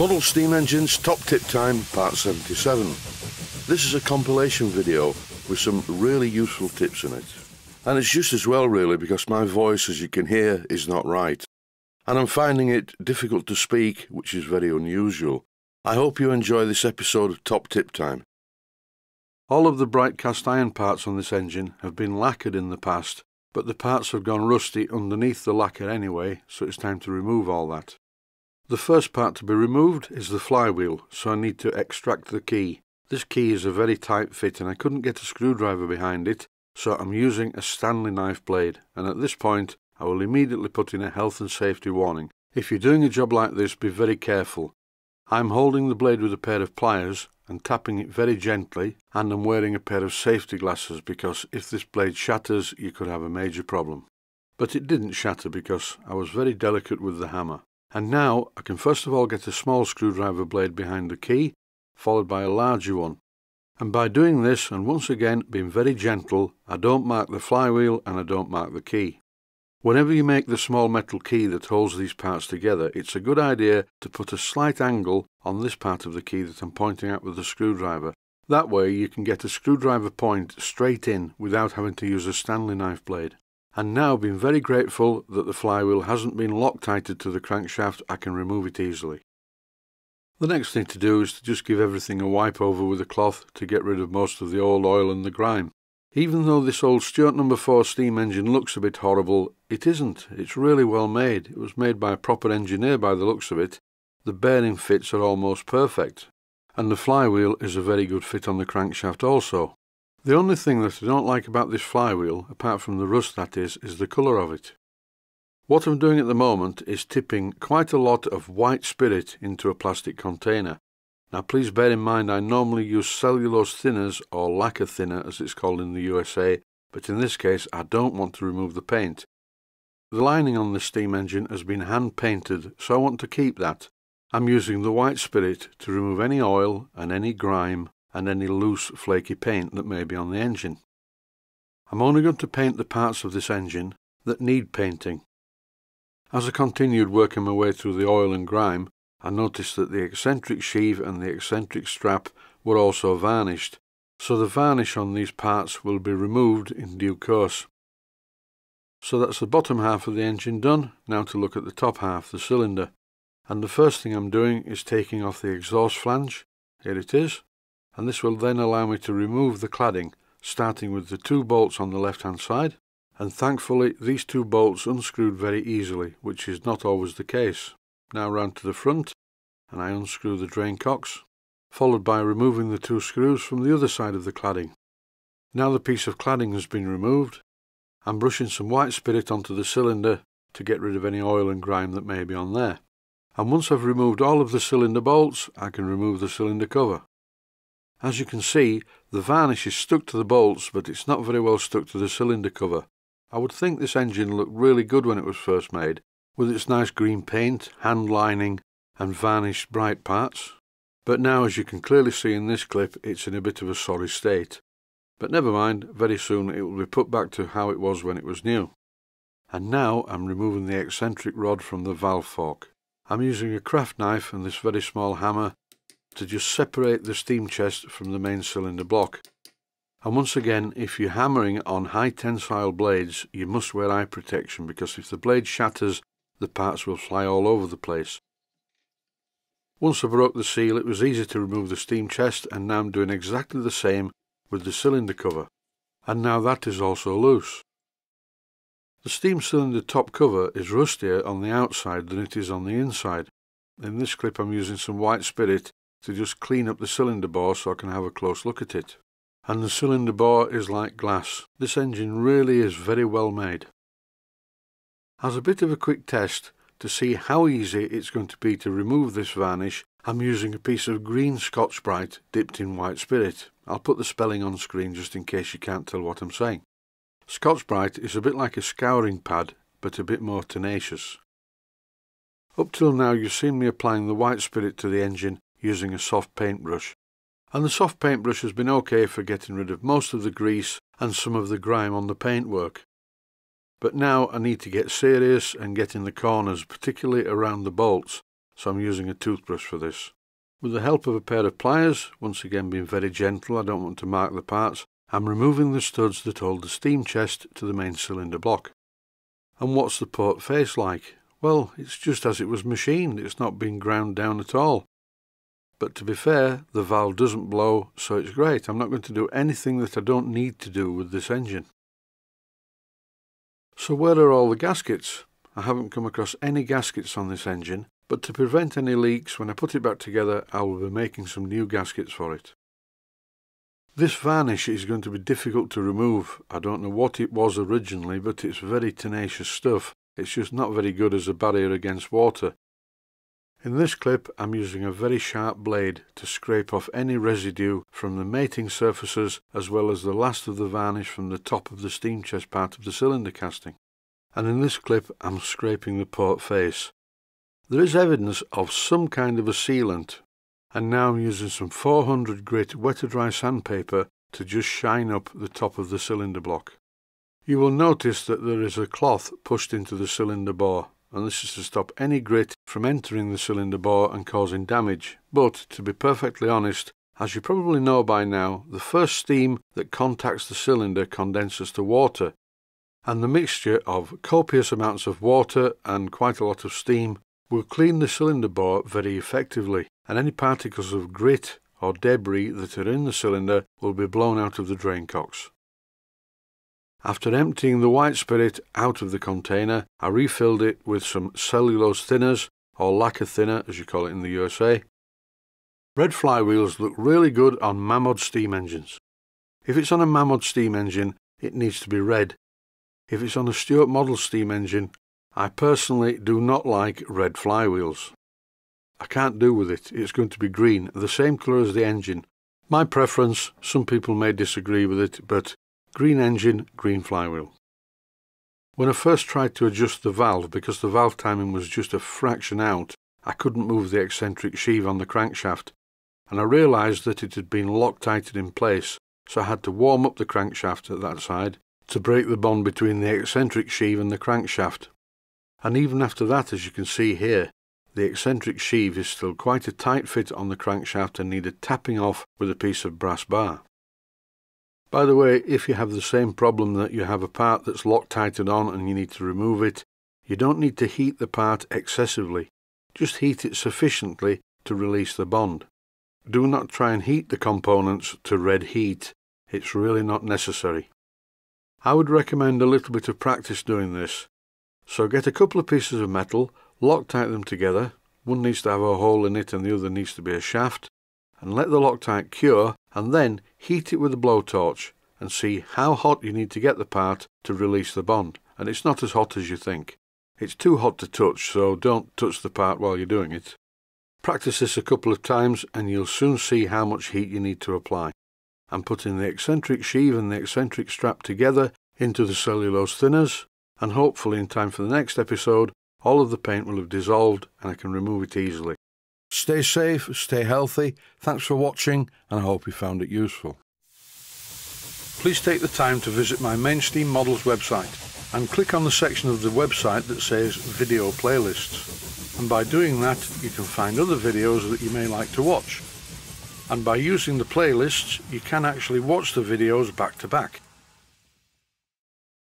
Model Steam Engines Top Tip Time Part 77. This is a compilation video with some really useful tips in it. And it's just as well really because my voice as you can hear is not right. And I'm finding it difficult to speak which is very unusual. I hope you enjoy this episode of Top Tip Time. All of the bright cast iron parts on this engine have been lacquered in the past but the parts have gone rusty underneath the lacquer anyway so it's time to remove all that. The first part to be removed is the flywheel, so I need to extract the key. This key is a very tight fit and I couldn't get a screwdriver behind it, so I'm using a Stanley knife blade, and at this point I will immediately put in a health and safety warning. If you're doing a job like this, be very careful. I'm holding the blade with a pair of pliers and tapping it very gently, and I'm wearing a pair of safety glasses because if this blade shatters, you could have a major problem. But it didn't shatter because I was very delicate with the hammer. And now I can first of all get a small screwdriver blade behind the key, followed by a larger one. And by doing this, and once again being very gentle, I don't mark the flywheel and I don't mark the key. Whenever you make the small metal key that holds these parts together, it's a good idea to put a slight angle on this part of the key that I'm pointing at with the screwdriver. That way you can get a screwdriver point straight in without having to use a Stanley knife blade and now being very grateful that the flywheel hasn't been loctited to the crankshaft, I can remove it easily. The next thing to do is to just give everything a wipe over with a cloth to get rid of most of the old oil and the grime. Even though this old Stuart No. 4 steam engine looks a bit horrible, it isn't. It's really well made. It was made by a proper engineer by the looks of it. The bearing fits are almost perfect. And the flywheel is a very good fit on the crankshaft also. The only thing that I don't like about this flywheel, apart from the rust that is, is the colour of it. What I'm doing at the moment is tipping quite a lot of white spirit into a plastic container. Now please bear in mind I normally use cellulose thinners or lacquer thinner as it's called in the USA, but in this case I don't want to remove the paint. The lining on the steam engine has been hand painted, so I want to keep that. I'm using the white spirit to remove any oil and any grime and any loose flaky paint that may be on the engine. I'm only going to paint the parts of this engine that need painting. As I continued working my way through the oil and grime, I noticed that the eccentric sheave and the eccentric strap were also varnished, so the varnish on these parts will be removed in due course. So that's the bottom half of the engine done, now to look at the top half, the cylinder. And the first thing I'm doing is taking off the exhaust flange, here it is, and this will then allow me to remove the cladding, starting with the two bolts on the left hand side, and thankfully these two bolts unscrewed very easily, which is not always the case. Now round to the front, and I unscrew the drain cocks, followed by removing the two screws from the other side of the cladding. Now the piece of cladding has been removed, I'm brushing some white spirit onto the cylinder to get rid of any oil and grime that may be on there. And once I've removed all of the cylinder bolts, I can remove the cylinder cover. As you can see, the varnish is stuck to the bolts, but it's not very well stuck to the cylinder cover. I would think this engine looked really good when it was first made, with its nice green paint, hand lining, and varnished bright parts. But now, as you can clearly see in this clip, it's in a bit of a sorry state. But never mind, very soon it will be put back to how it was when it was new. And now I'm removing the eccentric rod from the valve fork. I'm using a craft knife and this very small hammer to just separate the steam chest from the main cylinder block. And once again, if you're hammering on high tensile blades, you must wear eye protection because if the blade shatters, the parts will fly all over the place. Once I broke the seal, it was easy to remove the steam chest and now I'm doing exactly the same with the cylinder cover. And now that is also loose. The steam cylinder top cover is rustier on the outside than it is on the inside. In this clip I'm using some white spirit to just clean up the cylinder bore so I can have a close look at it. And the cylinder bore is like glass. This engine really is very well made. As a bit of a quick test to see how easy it's going to be to remove this varnish, I'm using a piece of green Scotch-Brite dipped in white spirit. I'll put the spelling on screen just in case you can't tell what I'm saying. Scotch-Brite is a bit like a scouring pad, but a bit more tenacious. Up till now you've seen me applying the white spirit to the engine using a soft paintbrush. And the soft paintbrush has been okay for getting rid of most of the grease and some of the grime on the paintwork. But now I need to get serious and get in the corners, particularly around the bolts, so I'm using a toothbrush for this. With the help of a pair of pliers, once again being very gentle, I don't want to mark the parts, I'm removing the studs that hold the steam chest to the main cylinder block. And what's the port face like? Well, it's just as it was machined, it's not been ground down at all. But to be fair, the valve doesn't blow, so it's great. I'm not going to do anything that I don't need to do with this engine. So where are all the gaskets? I haven't come across any gaskets on this engine, but to prevent any leaks, when I put it back together, I will be making some new gaskets for it. This varnish is going to be difficult to remove. I don't know what it was originally, but it's very tenacious stuff. It's just not very good as a barrier against water. In this clip, I'm using a very sharp blade to scrape off any residue from the mating surfaces as well as the last of the varnish from the top of the steam chest part of the cylinder casting. And in this clip, I'm scraping the port face. There is evidence of some kind of a sealant, and now I'm using some 400 grit wet or dry sandpaper to just shine up the top of the cylinder block. You will notice that there is a cloth pushed into the cylinder bore, and this is to stop any grit from entering the cylinder bore and causing damage. But, to be perfectly honest, as you probably know by now, the first steam that contacts the cylinder condenses to water, and the mixture of copious amounts of water and quite a lot of steam will clean the cylinder bore very effectively, and any particles of grit or debris that are in the cylinder will be blown out of the drain cocks. After emptying the white spirit out of the container, I refilled it with some cellulose thinners, or lacquer thinner as you call it in the USA. Red flywheels look really good on Mamod steam engines. If it's on a Mamod steam engine, it needs to be red. If it's on a Stuart model steam engine, I personally do not like red flywheels. I can't do with it. It's going to be green, the same colour as the engine. My preference, some people may disagree with it, but green engine, green flywheel. When I first tried to adjust the valve, because the valve timing was just a fraction out, I couldn't move the eccentric sheave on the crankshaft, and I realised that it had been Loctited in place, so I had to warm up the crankshaft at that side to break the bond between the eccentric sheave and the crankshaft and even after that, as you can see here, the eccentric sheave is still quite a tight fit on the crankshaft and needed tapping off with a piece of brass bar. By the way, if you have the same problem that you have a part that's Loctited on and you need to remove it, you don't need to heat the part excessively. Just heat it sufficiently to release the bond. Do not try and heat the components to red heat. It's really not necessary. I would recommend a little bit of practice doing this, so get a couple of pieces of metal, Loctite them together, one needs to have a hole in it and the other needs to be a shaft, and let the Loctite cure, and then heat it with a blowtorch and see how hot you need to get the part to release the bond. And it's not as hot as you think. It's too hot to touch, so don't touch the part while you're doing it. Practice this a couple of times and you'll soon see how much heat you need to apply. I'm putting the eccentric sheave and the eccentric strap together into the cellulose thinners and hopefully in time for the next episode, all of the paint will have dissolved and I can remove it easily. Stay safe, stay healthy, thanks for watching, and I hope you found it useful. Please take the time to visit my Mainsteam Models website and click on the section of the website that says Video Playlists. And by doing that, you can find other videos that you may like to watch. And by using the playlists, you can actually watch the videos back to back.